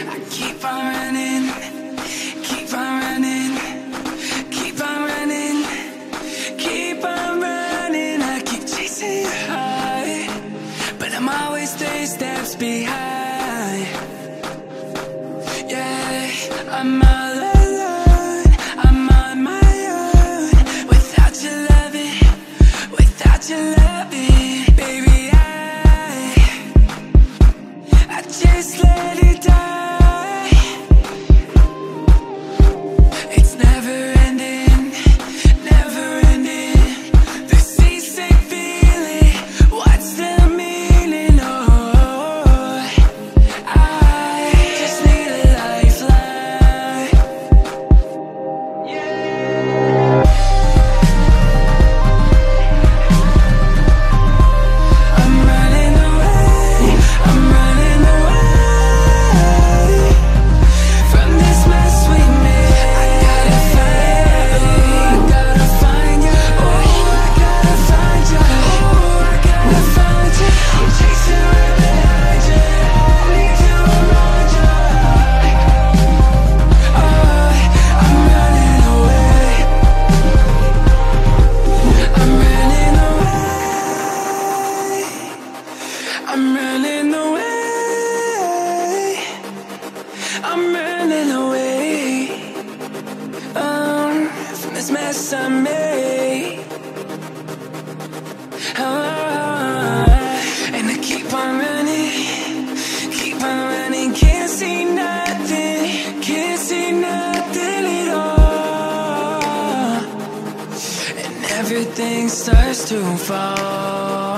I keep on running, keep on running, keep on running, keep on running. I keep chasing high, but I'm always three steps behind. Yeah, I'm all alone, I'm on my own. Without your without your mess I made. Ah, and I keep on running, keep on running. Can't see nothing, can't see nothing at all. And everything starts to fall